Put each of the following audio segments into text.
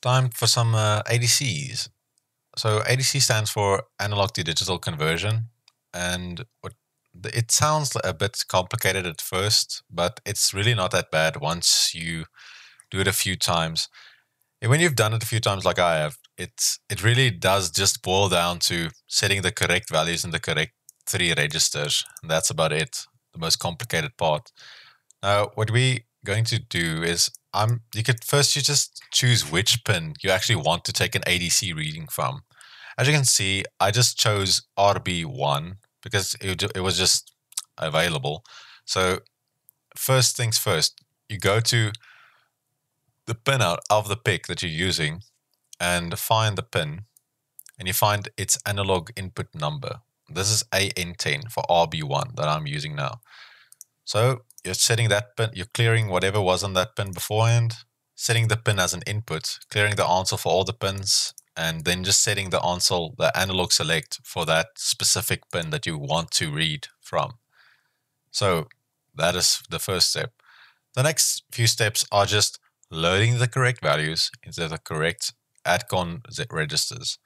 Time for some uh, ADCs. So ADC stands for analog to digital conversion, and it sounds a bit complicated at first, but it's really not that bad once you do it a few times. And when you've done it a few times, like I have, it's it really does just boil down to setting the correct values in the correct three registers. And that's about it. The most complicated part. Now, what we're going to do is I'm you could first you just choose which pin you actually want to take an ADC reading from. As you can see, I just chose RB1 because it, it was just available. So first things first, you go to the pin out of the PIC that you're using and find the pin and you find its analog input number. This is AN10 for RB1 that I'm using now. So you're setting that pin, you're clearing whatever was on that pin beforehand, setting the pin as an input, clearing the ANSEL for all the pins, and then just setting the ANSEL, the analog select for that specific pin that you want to read from. So that is the first step. The next few steps are just loading the correct values into the correct ADCON registers.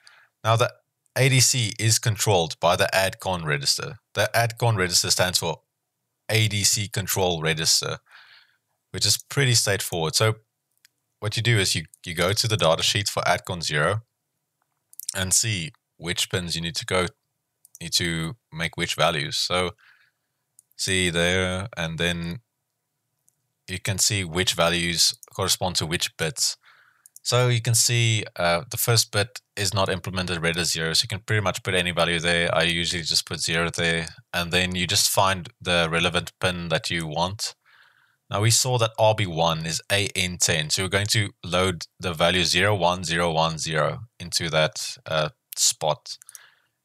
Now the ADC is controlled by the ADCON register. The ADCON register stands for ADC control register, which is pretty straightforward. So what you do is you, you go to the data sheet for ADCON 0 and see which pins you need to go need to make which values. So see there and then you can see which values correspond to which bits. So you can see uh, the first bit is not implemented read as zero, so you can pretty much put any value there. I usually just put zero there, and then you just find the relevant pin that you want. Now we saw that RB1 is AN10, so we're going to load the value 01010 into that uh, spot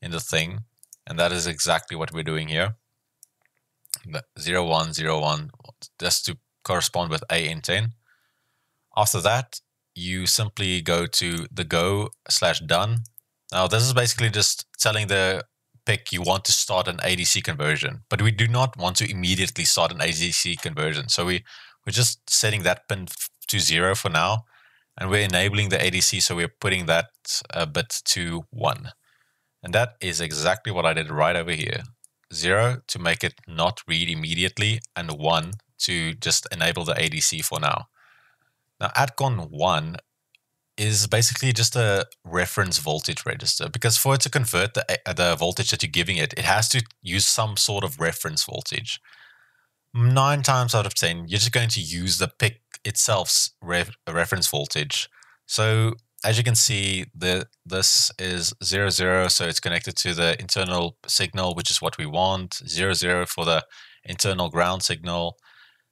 in the thing, and that is exactly what we're doing here. The 0101 just to correspond with AN10. After that, you simply go to the go slash done. Now, this is basically just telling the PIC you want to start an ADC conversion, but we do not want to immediately start an ADC conversion. So we, we're just setting that pin to zero for now, and we're enabling the ADC, so we're putting that a bit to one. And that is exactly what I did right over here. Zero to make it not read immediately, and one to just enable the ADC for now. Now, ADCON 1 is basically just a reference voltage register because for it to convert the, uh, the voltage that you're giving it, it has to use some sort of reference voltage. Nine times out of 10, you're just going to use the PIC itself's ref, reference voltage. So as you can see, the this is 0, 0, so it's connected to the internal signal, which is what we want, 0, 0 for the internal ground signal.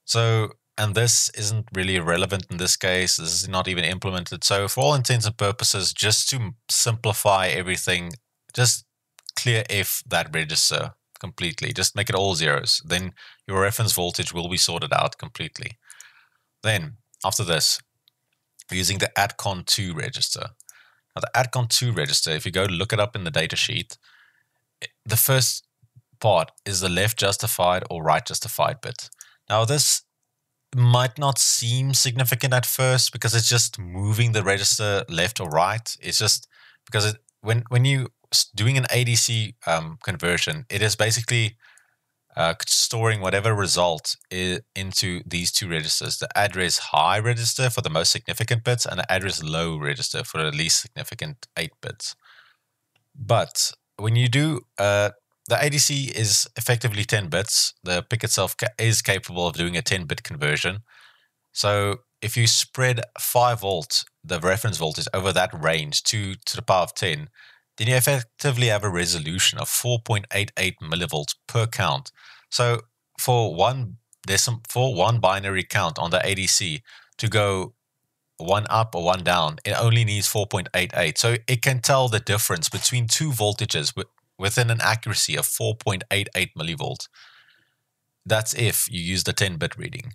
So and this isn't really relevant in this case. This is not even implemented. So for all intents and purposes, just to simplify everything, just clear if that register completely. Just make it all zeros. Then your reference voltage will be sorted out completely. Then after this, using the ADCON2 register. Now the ADCON2 register, if you go look it up in the datasheet, the first part is the left justified or right justified bit. Now this might not seem significant at first because it's just moving the register left or right. It's just because it, when when you doing an ADC um, conversion, it is basically uh, storing whatever result into these two registers: the address high register for the most significant bits, and the address low register for the least significant eight bits. But when you do uh, the ADC is effectively 10 bits. The PIC itself ca- is capable of doing a 10 bit conversion. So if you spread 5 volts, the reference voltage, over that range, 2 to the power of 10, then you effectively have a resolution of 4.88 millivolts per count. So for one decimal, for one binary count on the ADC to go one up or one down, it only needs 4.88. So it can tell the difference between two voltages within an accuracy of 4.88 millivolts. That's if you use the 10 bit reading.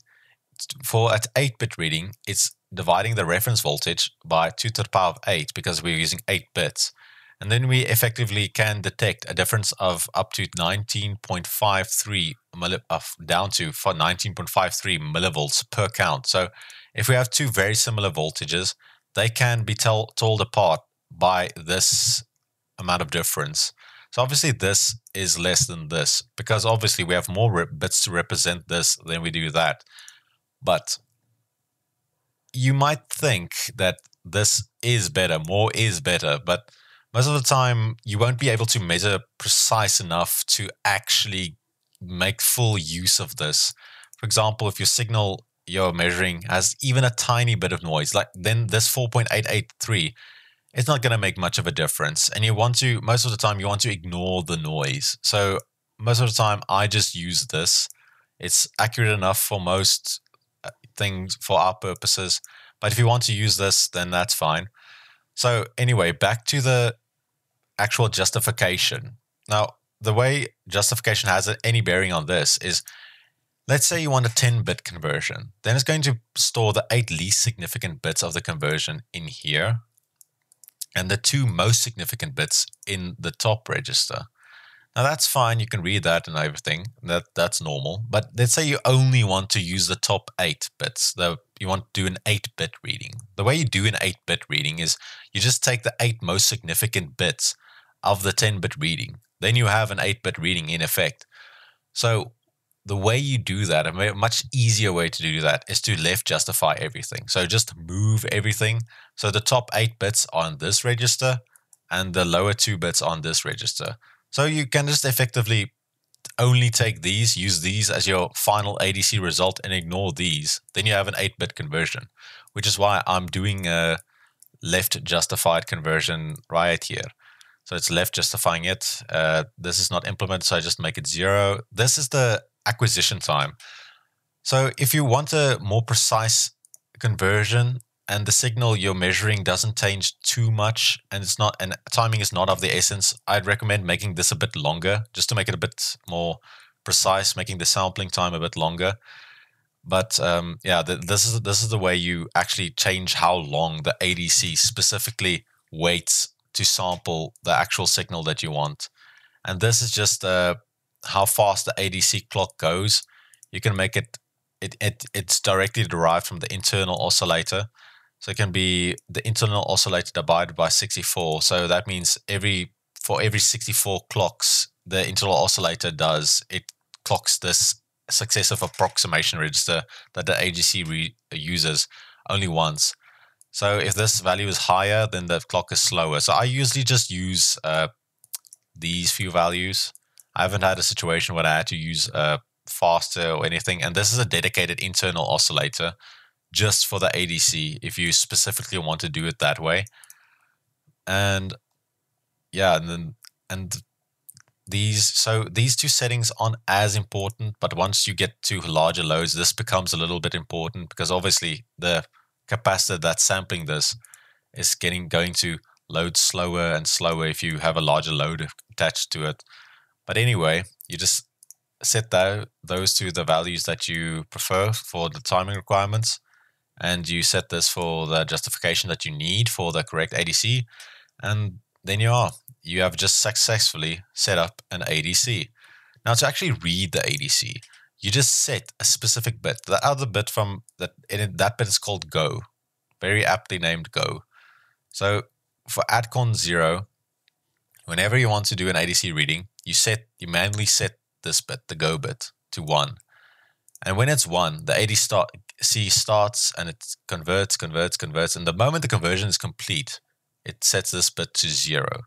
For at 8 bit reading, it's dividing the reference voltage by 2 to the power of 8 because we're using 8 bits. And then we effectively can detect a difference of up to 19.53 milli- uh, down to 19.53 millivolts per count. So if we have two very similar voltages, they can be tell, told apart by this amount of difference. So obviously this is less than this because obviously we have more bits to represent this than we do that. But you might think that this is better, more is better, but most of the time you won't be able to measure precise enough to actually make full use of this. For example, if your signal you're measuring has even a tiny bit of noise, like then this 4.883, it's not going to make much of a difference. And you want to, most of the time, you want to ignore the noise. So most of the time, I just use this. It's accurate enough for most uh, things for our purposes. But if you want to use this, then that's fine. So anyway, back to the actual justification. Now, the way justification has any bearing on this is let's say you want a 10 bit conversion. Then it's going to store the eight least significant bits of the conversion in here and the two most significant bits in the top register. Now that's fine, you can read that and everything. That that's normal. But let's say you only want to use the top 8 bits. The you want to do an 8-bit reading. The way you do an 8-bit reading is you just take the 8 most significant bits of the 10-bit reading. Then you have an 8-bit reading in effect. So the way you do that, a much easier way to do that is to left justify everything. So just move everything. So the top eight bits on this register and the lower two bits on this register. So you can just effectively only take these, use these as your final ADC result and ignore these. Then you have an 8-bit conversion, which is why I'm doing a left justified conversion right here. So it's left justifying it. Uh, this is not implemented, so I just make it zero. This is the acquisition time. So if you want a more precise conversion and the signal you're measuring doesn't change too much and it's not and timing is not of the essence, I'd recommend making this a bit longer just to make it a bit more precise, making the sampling time a bit longer. But um, yeah, the, this is this is the way you actually change how long the ADC specifically waits to sample the actual signal that you want. And this is just uh, how fast the ADC clock goes. You can make it, it, it it's directly derived from the internal oscillator. So it can be the internal oscillator divided by 64. So that means every for every 64 clocks the internal oscillator does, it clocks this successive approximation register that the ADC uses only once. So if this value is higher, then the clock is slower. So I usually just use uh, these few values. I haven't had a situation where I had to use a faster or anything. And this is a dedicated internal oscillator just for the ADC if you specifically want to do it that way. And yeah, and then and these so these two settings aren't as important, but once you get to larger loads, this becomes a little bit important because obviously the capacitor that's sampling this is getting going to load slower and slower if you have a larger load attached to it. But anyway, you just set that, those to the values that you prefer for the timing requirements. And you set this for the justification that you need for the correct ADC. And then you are. You have just successfully set up an ADC. Now to actually read the ADC, you just set a specific bit. The other bit from that that bit is called go, very aptly named go. So for ADCON zero, whenever you want to do an ADC reading, you set you manually set this bit, the go bit, to one. And when it's one, the ADC start, C starts and it converts, converts, converts. And the moment the conversion is complete, it sets this bit to zero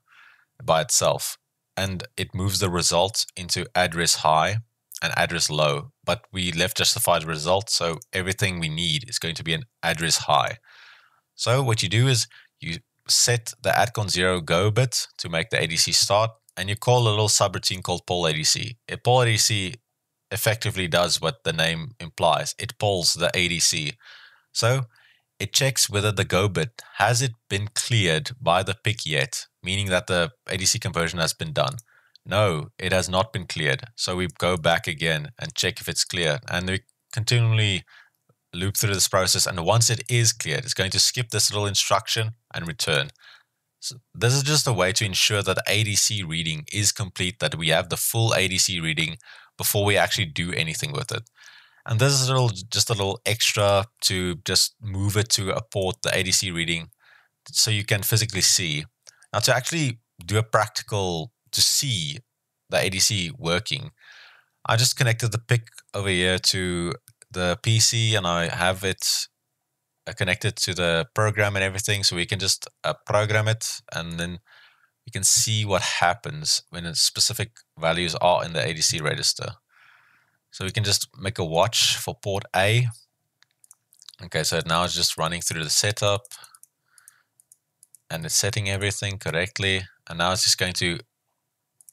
by itself. And it moves the result into address high and address low. But we left justified result, so everything we need is going to be an address high. So what you do is you set the ADCON 0 go bit to make the ADC start, and you call a little subroutine called poll ADC. A poll ADC effectively does what the name implies. It polls the ADC. So it checks whether the go bit has it been cleared by the PIC yet, meaning that the ADC conversion has been done. No, it has not been cleared. So we go back again and check if it's clear. And we continually loop through this process. And once it is cleared, it's going to skip this little instruction and return. So this is just a way to ensure that the ADC reading is complete, that we have the full ADC reading before we actually do anything with it. And this is a little, just a little extra to just move it to a port, the ADC reading, so you can physically see. Now to actually do a practical, to see the ADC working, I just connected the PIC over here to the PC and I have it connected to the program and everything so we can just uh, program it and then we can see what happens when specific values are in the ADC register. So we can just make a watch for port A. Okay, so now it's just running through the setup and it's setting everything correctly. And now it's just going to,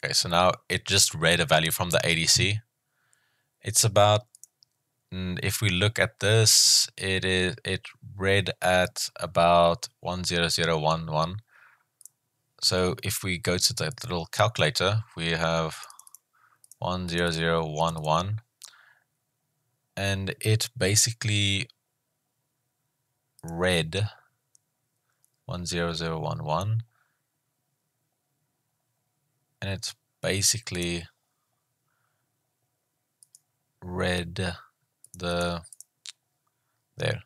okay, so now it just read a value from the ADC. It's about, Mm, if we look at this, it is it read at about 10011. So if we go to the little calculator, we have 10011 and it basically read 10011 and it's basically read the there.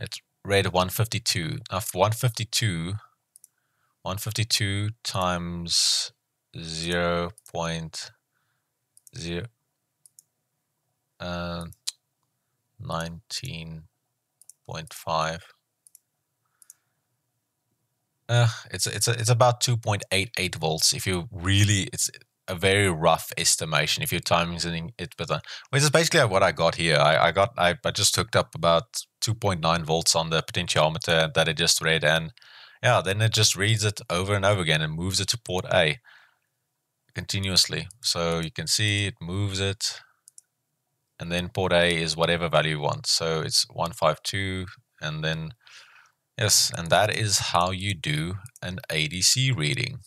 It's read 152 now 152 152 times 0 0.0 uh, 19.5 uh, it's it's it's about 2.88 volts. If you really it's a very rough estimation if you're timing it with uh, a which is basically what I got here I, I got I, I just hooked up about 2.9 volts on the potentiometer that it just read and yeah, then it just reads it over and over again and moves it to port A continuously. So you can see it moves it, and then port A is whatever value you want. So it's 152, and then, yes, and that is how you do an ADC reading.